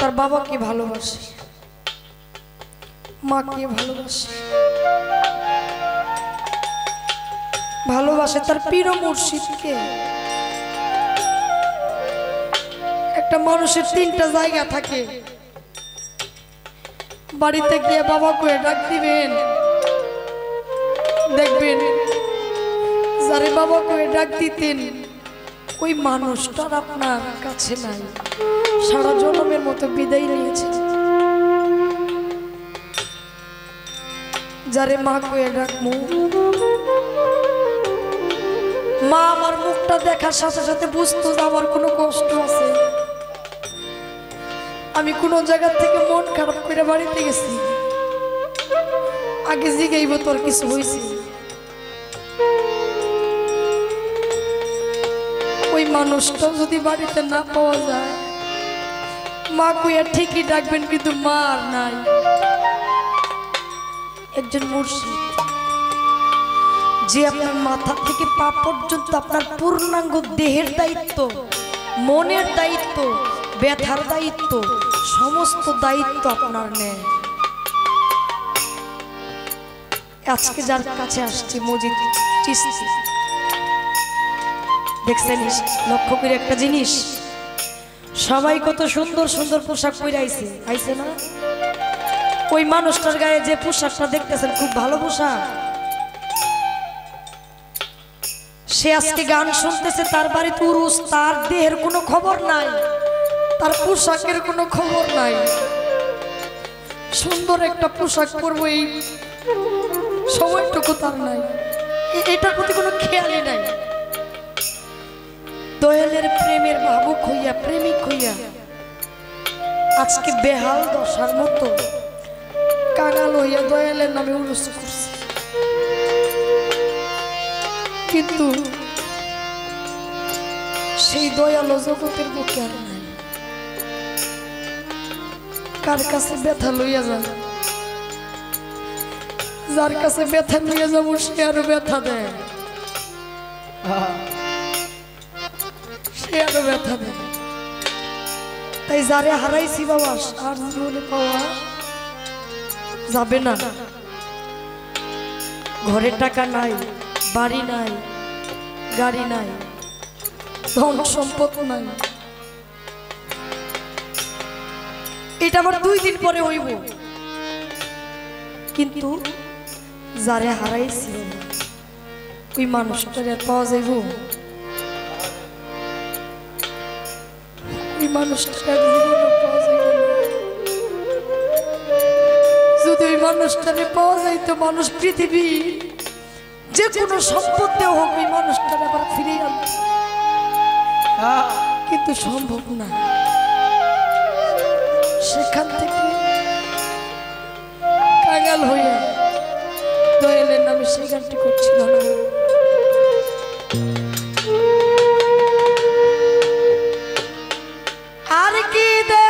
তার বাবাকে ভালোবাসে? মাকে ভালোবাসে? ভালোবাসে তার প্রিয় মুর্শিদকে। একটা মানুষের তিনটা জায়গা থাকে। বাড়িতে গিয়ে বাবা করে ডাক দিবেন। দেখবেন, যারে বাবা করে ডাক দিতেন ওই মানুষটার আপনার কাছে নাই। সারা জনমের মতো বিদায় নিয়েছে। যারে মা কয়ে ডাকমু মা। আমার মুখটা দেখার সাথে সাথে বুঝতো যে আমার কোনো কষ্ট আছে। আমি কোনো জায়গা থেকে মন খারাপ করে বাড়িতে গেছি। আগে জিগাইব তোর কিছু হয়েছে মানুষটা যদি বাড়িতে না পাওয়া যায়, মা কইয়া ঠিকই ডাকবেন, কিন্তু মা নাই। একজন মুর্শিদ, যে আপনার মাথা থেকে পা পর্যন্ত আপনার পূর্ণাঙ্গ দেহের দায়িত্ব, মনের দায়িত্ব, ব্যথার দায়িত্ব, সমস্ত দায়িত্ব আপনার নেয়। আজকে যার কাছে আসছি, মজিদ চিস্তি। দেখছেন? লক্ষ্য করে একটা জিনিস। সবাই কত সুন্দর সুন্দর পোশাক পরে আইছে। আইছে না? ওই মানুষটার গায়ে যে পোশাকটা দেখতেছেন, খুব ভালো পোশাক। সে আজকে গান শুনতেছে, তার বাড়ি উরুস, তার দেহের কোনো খবর নাই। তার পোশাকের কোনো খবর নাই। সুন্দর একটা পোশাক পরবো এই সময়টুকু তার নাই। এটার প্রতি কোনো খেয়ালই নাই। দয়ালের প্রেমের ভাবুক হইয়া, প্রেমিক হইয়া, আজকে বেহাল দশার মতো কাঙাল হইয়া দয়ালের নামে উরুস করছে। কিন্তু সেই দয়ালো জগতের বুকে আর নাই। কার কাছে ব্যথা লইয়া যান যার কাছে ব্যথা নিয়ে যাব সে আরও ব্যথা দেয় সে ব্যথা দেয়। তাই যারে হারাইছি বাবা, আর জীবনে পাওয়া যাবে না। ঘরে টাকা নাই, বাড়ি নাই, গাড়ি নাই, ধন সম্পদ নাই। এটা আবার দুই দিন পরে হইব। কিন্তু যারে হারাইছি, ওই মানুষটারে পাওয়া যাইব? মানুষটারে পাওয়া না। যদি ওই মানুষটারে পাওয়া যাইতো মানুষ পৃথিবী, যে কোনো সম্পত্তি হোক, ওই মানুষটারে আবার ফিরে আনতো কিন্তু সম্ভব না। সেখান থেকে কাঙাল হইয়া দয়ালের নামে সেই গানটি করছিল না। আর কি দেখাবো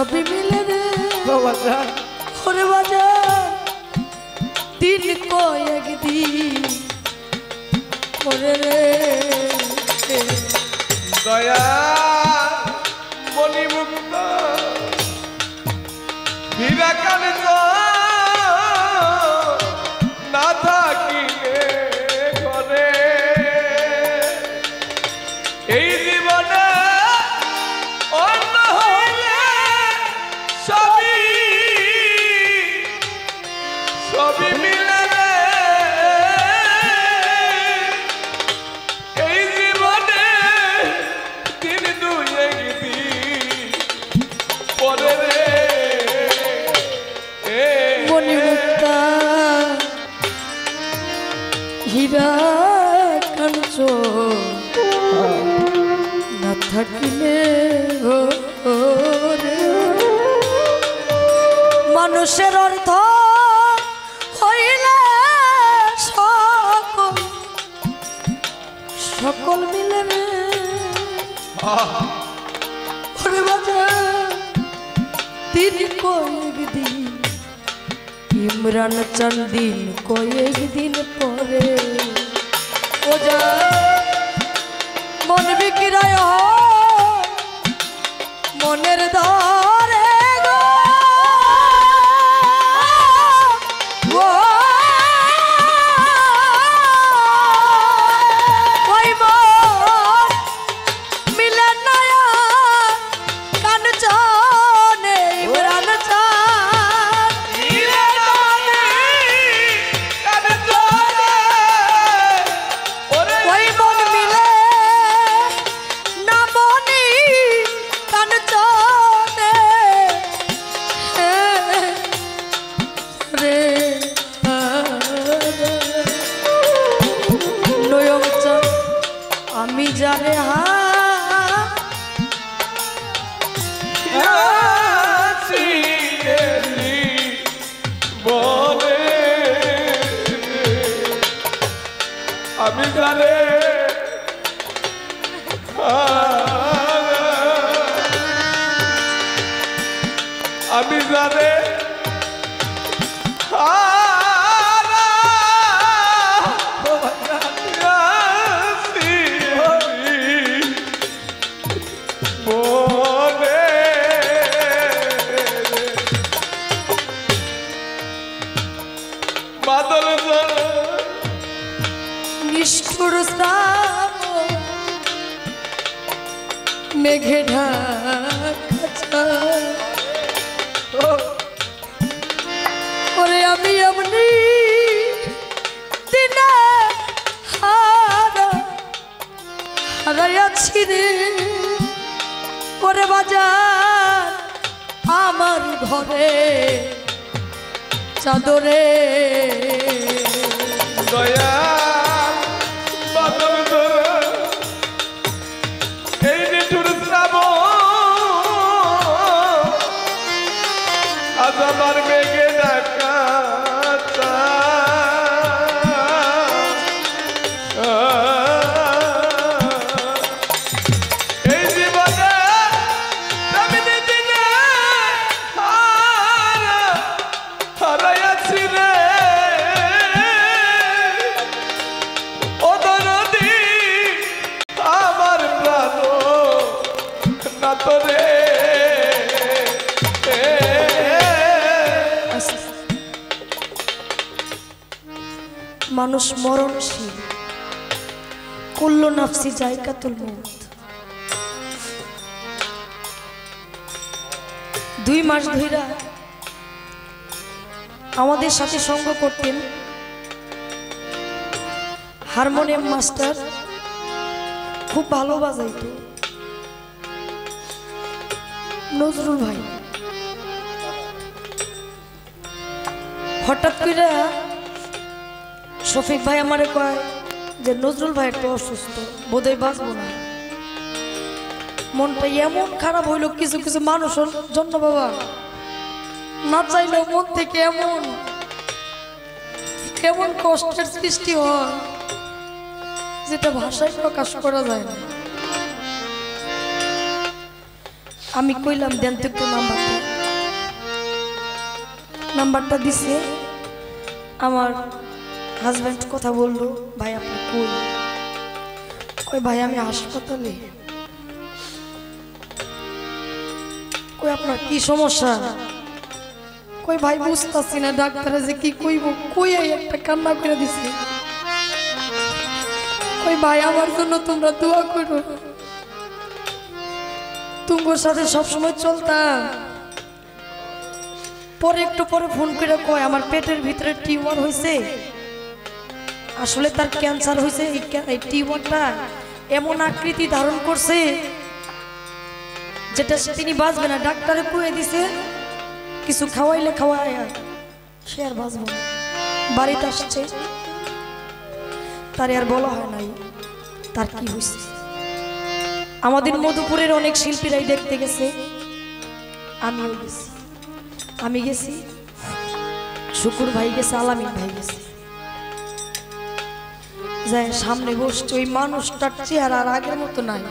সবই মিলে রে ওরে বাজার দিন কয়েক দিন ওরে রে। দয়া মণিমুক্ত হীরা কানে মণিমুক্তা হীরা কাঞ্চ না থাকিলে মানুষের অর্থ হইলে সকল সকল মিলে রে ওরে ইমরান চন্দিন কয়েক দিন পরে। ও যা মন বিক্রয় হয়, আমি জানে মেঘে ঢাকা আমি এমনি দিনে বাজার আমার ঘরে চাদরে। দয়া Oh. মানুষ মরণশীল কুল্লু নাফসি জায়কাতুল মৌত। দুই মাস ধইরা আমাদের সাথে সঙ্গ করতেন হারমোনিয়াম মাস্টার। খুব ভালো বাজাইতো। নজরুল ভাই। হঠাৎ করে শফিক ভাই আমারে কয় যে, নজরুল ভাই একটু অসুস্থ, বোধহয় বাঁচবো না। মনটা এমন খারাপ হইল, কিছু কিছু মানুষের জন্য বাবা, না চাইলেও মন থেকে এমন এমন কষ্টের সৃষ্টি হয়, যেটা ভাষায় প্রকাশ করা যায় না। আমি কইলাম, দেন তো একটু নাম্বারটা নাম্বারটা দিছে আমার হাজব্যান্ড কথা বলল, ভাই, আপনি কই? কই ভাই, আমি হাসপাতালে। কই, আপনার কি সমস্যা? কই ভাই, বুঝতেছি না ডাক্তারে যে কি কইব কই একটা কান্না করে দিছে। কই ভাই, আমার জন্য তোমরা দোয়া করো। তুঙ্গর সাথে সবসময় চলতাম পরে একটু পরে ফোন করে কয়, আমার পেটের ভিতরে টিউমার হয়েছে আসলে তার ক্যান্সার হয়েছে, এই টিউমারটা এমন আকৃতি ধারণ করছে যেটা তিনি বাঁচবে না। ডাক্তারে কয়ে দিছে, কিছু খাওয়াইলে খাওয়ায়, সে আর বাঁচবে বাড়িতে আসছে। তার আর বলা হয় নাই, তার কি হয়েছে? আমাদের মধুপুরের অনেক শিল্পীরাই দেখতে গেছে। আমিও গেছি। আমি গেছি। শুকুর ভাই গেছে, আলামিন ভাই গেছে। যাই সামনে বসছে ওই মানুষটার চেহারা আগের মতো নাই।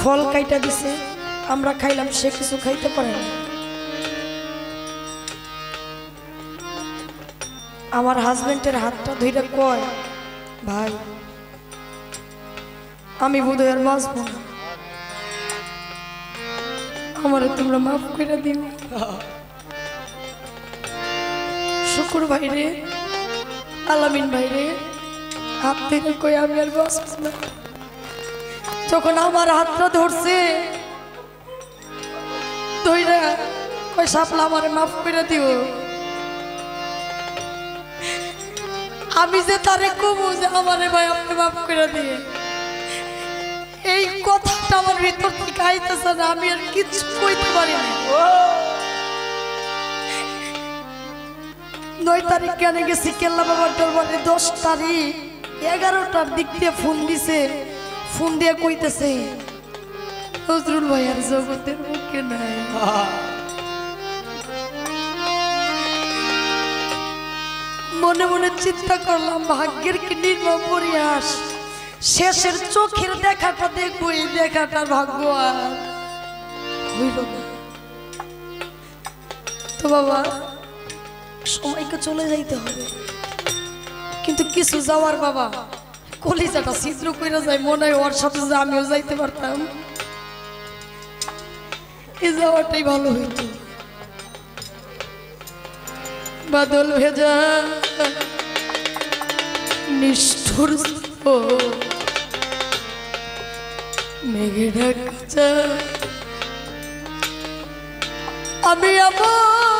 ফল কাইটা দিছে আমরা খাইলাম সে কিছু খাইতে পারে না। আমার হাজবেন্ডের হাতটা ধইরা কয় ভাই আমি বোধহয় আর বাঁচবো না। আমারে তোমরা মাফ করে দিও। শুকুর ভাই রে। আলামিন ভাই রে হাত থেকে কই আমি আর বাঁচবো না। যখন আমার হাতটা ধরছে সাপলা আমারে মাফ করে দিও। আমি যে তারে কমু যে আমারে ভাই আপনি মাফ করে দিয়ে। এই কথাটা আমার ভিতর থেকে আইতেছে না আমি আর কিচ্ছু কইতে পারি না নয় তারিখ কেন গেছি? কেল্লা বাবার দরবারে দশ তারিখ। এগারোটার দিক দিয়ে ফোন দিছে। ফোন দিয়ে কইতেছে নজরুল ভাইয়ার জগতের মুখে নাই। মনে মনে চিন্তা করলাম, ভাগ্যের কি নির্মম পরিহাস। শেষের চোখের দেখাটা দেখব, এই দেখাটার ভাগ্য আর তো বাবা সময়কে চলে যাইতে হবে। কিন্তু কিছু যাওয়ার বাবা, কলিজাটা ছিদ্র করে যায়, মনে হয় ওর সাথে যে আমিও যাইতে পারতাম। এই যাওয়াটাই ভালো হইতো। বাদল ভেজা নিষ্ঠুর মেঘে ঢাকা আমি আমার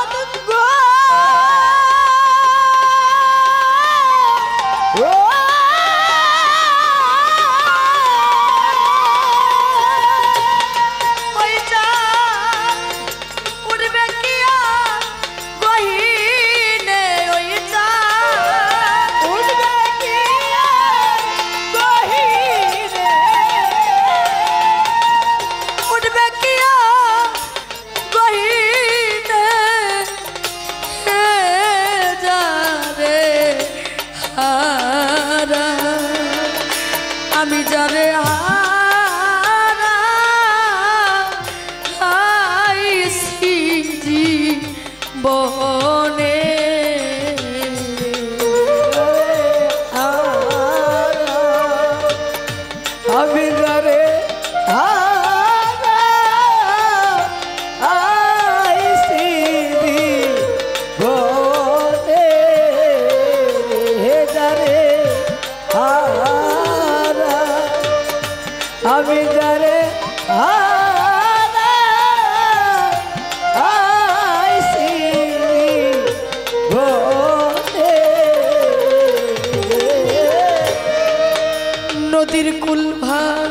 নদীর কুল ভাঙ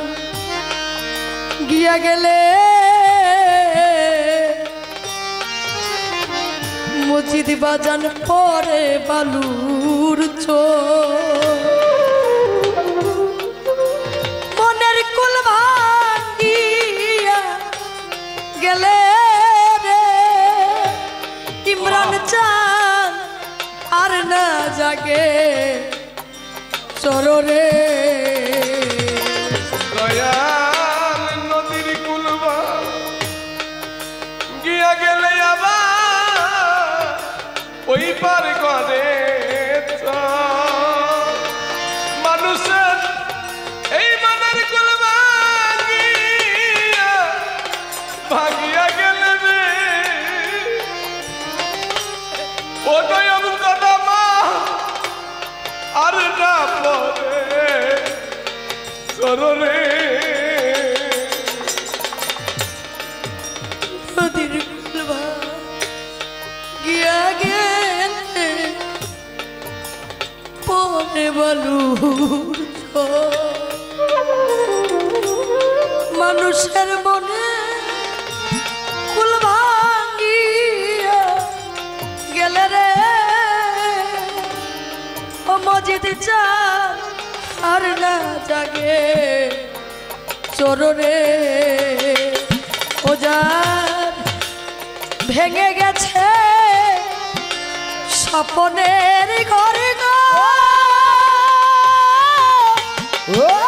গিয়া গেলে মসজিদ বাজান পরে বালুর চো মনের কুল ভাঙ্গিয়া গেলে রে ইমরান চান আর না জাগে। চররে দয়াল পরে মানুষের মনে কুল গেলে রে। ও মজিদ চা, আর না জাগে চোরে ও যার ভেঙে গেছে স্বপনের ঘরে Whoa!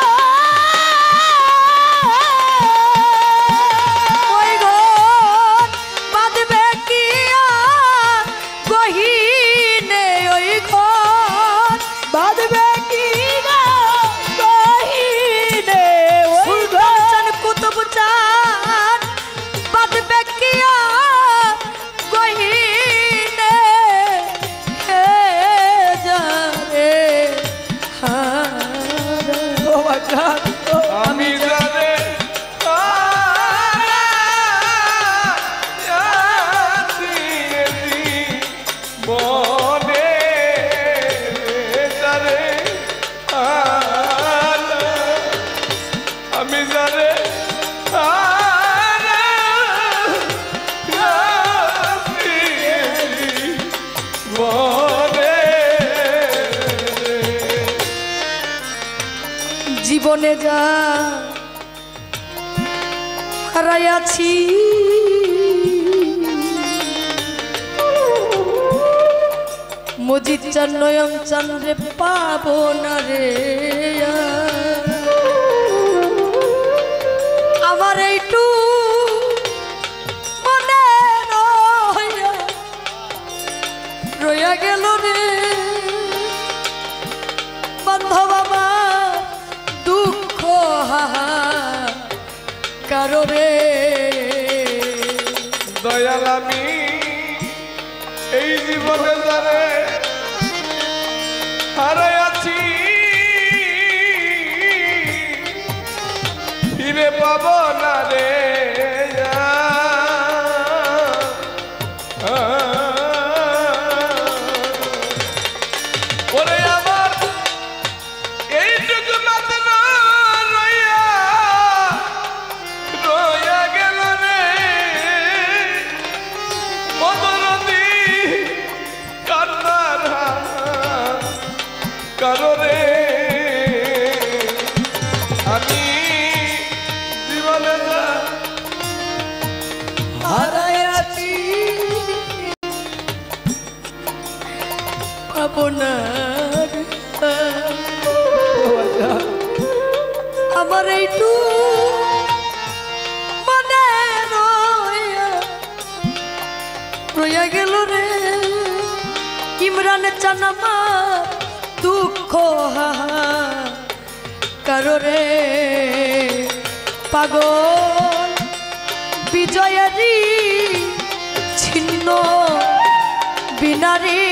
হারাইয়াছি মজিদ চান, নয়ন চান রে, পাবো না রে আমার এইটু মনে রইয়া গেল রে। কারণে দয়াল আমি এই জীবনে জানে হারাই আছি। ফিরে পাব আমার এইটু মনে রইয়া গেল রে। ইমরান চানামা দুঃখ হাহা কাররে পাগল বিজয়ারি ছিন্ন বিনারী।